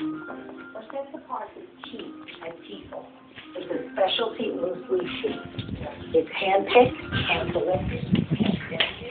Or sets apart is tea and people It's a specialty loose leaf tea. It's handpicked, and selected. Thank you.